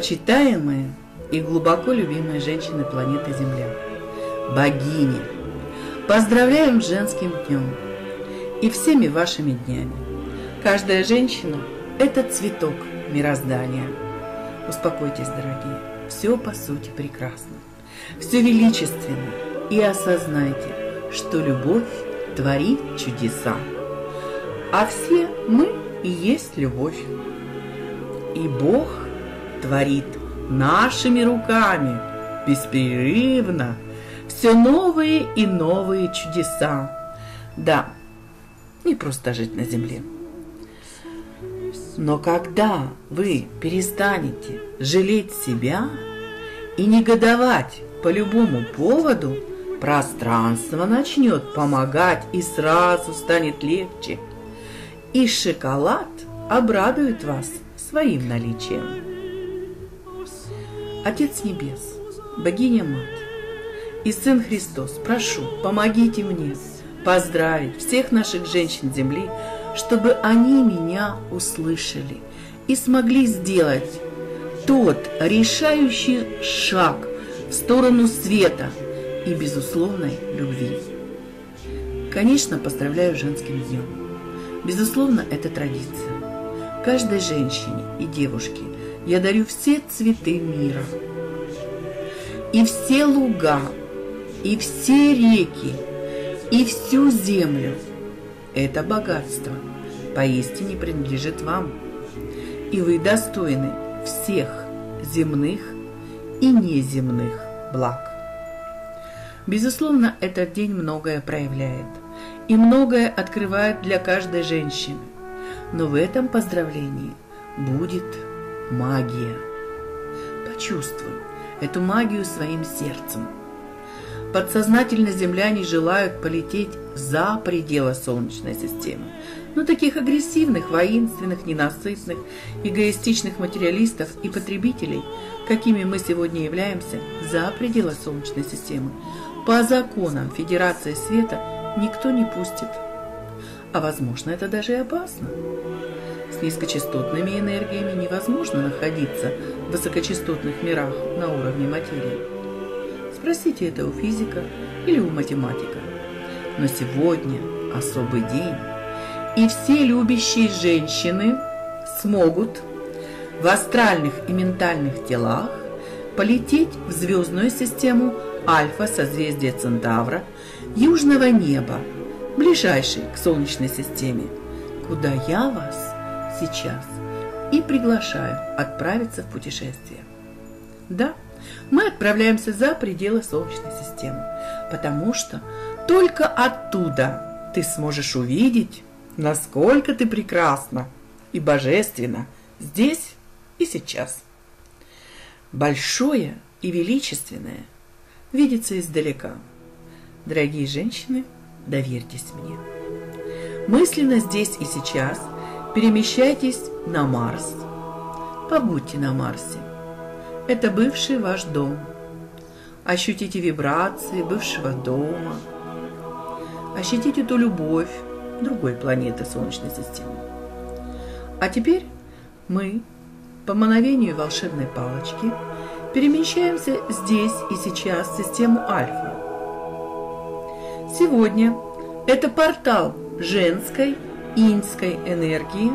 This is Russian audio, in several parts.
Почитаемые и глубоко любимые женщины планеты Земля, богини, поздравляем с женским днем и всеми вашими днями. Каждая женщина – это цветок мироздания. Успокойтесь, дорогие, все по сути прекрасно, все величественно и осознайте, что любовь творит чудеса. А все мы и есть любовь. И Бог творит нашими руками беспрерывно все новые и новые чудеса. Да, не просто жить на земле. Но когда вы перестанете жалеть себя и негодовать по любому поводу, пространство начнет помогать и сразу станет легче. И шоколад обрадует вас своим наличием. Отец Небес, Богиня Мать и Сын Христос, прошу, помогите мне поздравить всех наших женщин Земли, чтобы они меня услышали и смогли сделать тот решающий шаг в сторону света и безусловной любви. Конечно, поздравляю женским днем. Безусловно, это традиция. Каждой женщине и девушке я дарю все цветы мира. И все луга, и все реки, и всю землю. Это богатство поистине принадлежит вам. И вы достойны всех земных и неземных благ. Безусловно, этот день многое проявляет и многое открывает для каждой женщины. Но в этом поздравлении будет магия. Почувствуй эту магию своим сердцем. Подсознательно земляне желают полететь за пределы Солнечной системы. Но таких агрессивных, воинственных, ненасытных, эгоистичных материалистов и потребителей, какими мы сегодня являемся, за пределы Солнечной системы, по законам Федерации Света никто не пустит. А возможно, это даже и опасно. С низкочастотными энергиями невозможно находиться в высокочастотных мирах на уровне материи. Спросите это у физика или у математика. Но сегодня особый день, и все любящие женщины смогут в астральных и ментальных телах полететь в звездную систему Альфа созвездия Центавра южного неба, ближайшей к Солнечной системе, куда я вас сейчас и приглашаю отправиться в путешествие. Да, мы отправляемся за пределы Солнечной системы, потому что только оттуда ты сможешь увидеть, насколько ты прекрасна и божественна здесь и сейчас. Большое и величественное видится издалека. Дорогие женщины, доверьтесь мне. Мысленно здесь и сейчас перемещайтесь на Марс. Побудьте на Марсе. Это бывший ваш дом. Ощутите вибрации бывшего дома. Ощутите ту любовь другой планеты Солнечной системы. А теперь мы, по мановению волшебной палочки, перемещаемся здесь и сейчас в систему Альфа. Сегодня это портал женской иньской энергии,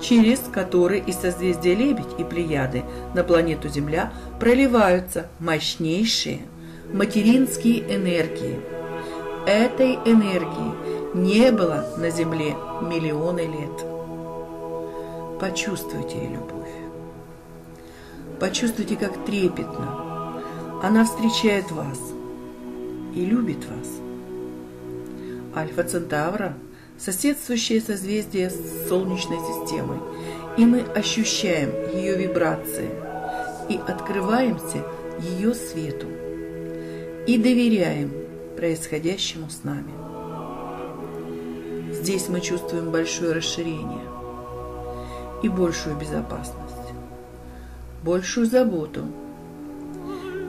через который из созвездия Лебедь и Плеяды на планету Земля проливаются мощнейшие материнские энергии. Этой энергии не было на Земле миллионы лет. Почувствуйте ее любовь. Почувствуйте, как трепетно она встречает вас и любит вас. Альфа Центавра – соседствующее созвездие с Солнечной системой, и мы ощущаем ее вибрации и открываемся ее свету. и доверяем происходящему с нами. Здесь мы чувствуем большое расширение и большую безопасность, большую заботу,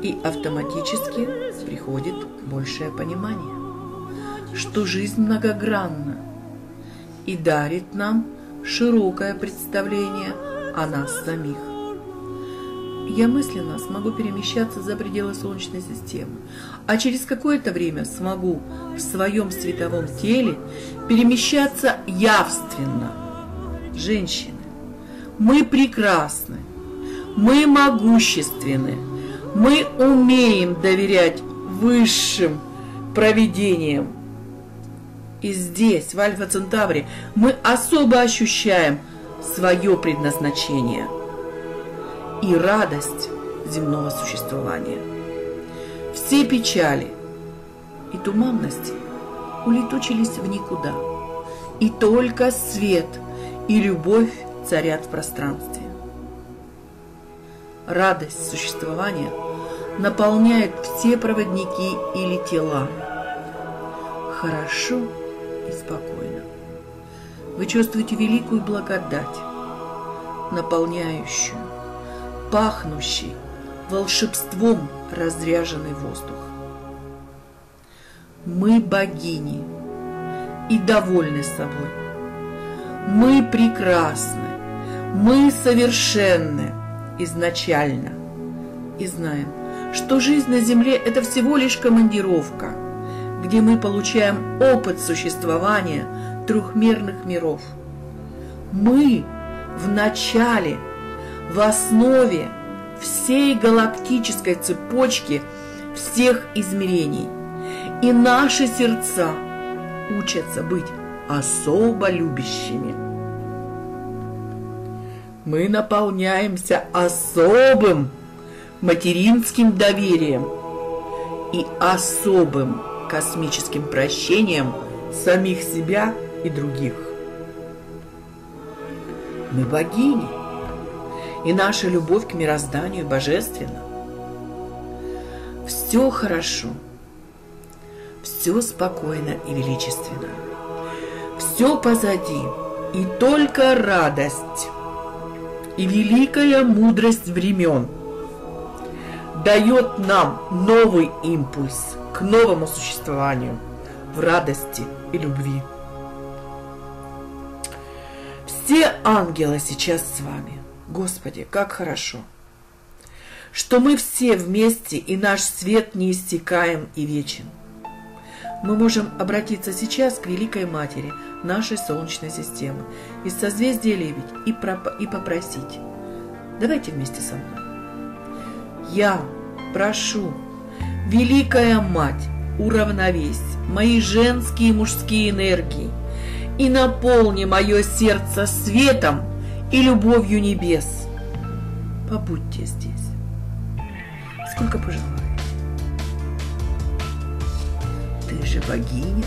и автоматически приходит большее понимание, что жизнь многогранна и дарит нам широкое представление о нас самих. Я мысленно смогу перемещаться за пределы Солнечной системы, а через какое-то время смогу в своем световом теле перемещаться явственно. Женщины, мы прекрасны, мы могущественны, мы умеем доверять высшим провидениям. И здесь, в Альфа-Центавре, мы особо ощущаем свое предназначение – и радость земного существования. Все печали и туманности улетучились в никуда, и только свет и любовь царят в пространстве. Радость существования наполняет все проводники или тела. Хорошо и спокойно. Вы чувствуете великую благодать, наполняющую пахнущий волшебством разряженный воздух. Мы богини и довольны собой. Мы прекрасны, мы совершенны изначально и знаем, что жизнь на Земле – это всего лишь командировка, где мы получаем опыт существования трехмерных миров. Мы в начале – в основе всей галактической цепочки всех измерений. И наши сердца учатся быть особо любящими. Мы наполняемся особым материнским доверием и особым космическим прощением самих себя и других. Мы богини – и наша любовь к мирозданию божественна. Все хорошо, все спокойно и величественно, все позади, и только радость и великая мудрость времен дает нам новый импульс к новому существованию в радости и любви. Все ангелы сейчас с вами. Господи, как хорошо, что мы все вместе и наш свет не истекаем и вечен. Мы можем обратиться сейчас к Великой Матери нашей Солнечной системы из созвездия Лебедь и, проп- и попросить. Давайте вместе со мной. Я прошу, Великая Мать, уравновесь мои женские и мужские энергии и наполни мое сердце светом – и любовью небес. Побудьте здесь, сколько пожелаете. Ты же богиня.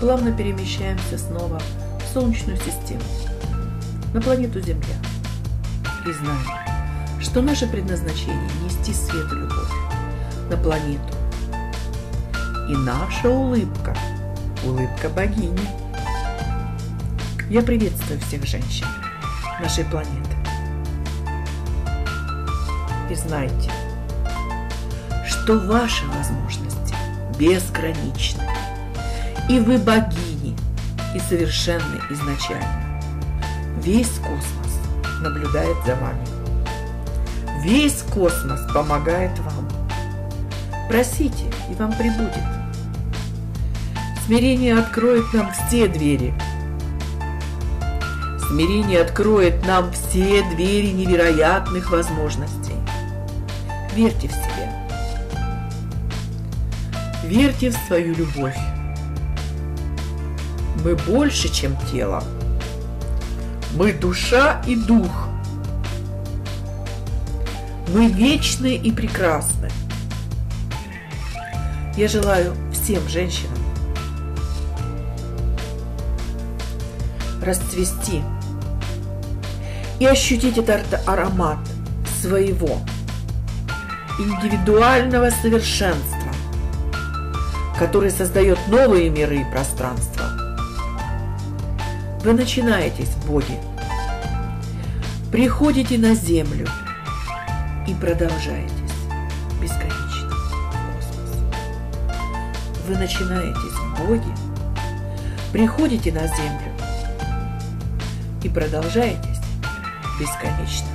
Плавно перемещаемся снова в Солнечную систему, на планету Земля и знаем, что наше предназначение – нести свет и любовь на планету. И наша улыбка – улыбка богини. Я приветствую всех женщин нашей планеты. И знайте, что ваши возможности безграничны. И вы богини и совершенны изначально. Весь космос наблюдает за вами. Весь космос помогает вам. Просите, и вам прибудет. Смирение откроет нам все двери. Смирение откроет нам все двери невероятных возможностей. Верьте в себя. Верьте в свою любовь. Мы больше, чем тело. Мы душа и дух. Мы вечны и прекрасны. Я желаю всем женщинам расцвести и ощутить этот аромат своего индивидуального совершенства, который создает новые миры и пространства. Вы начинаетесь в Боге, приходите на землю и продолжаетесь бесконечно. В космос. Вы начинаетесь в Боге, приходите на землю и продолжаетесь бесконечно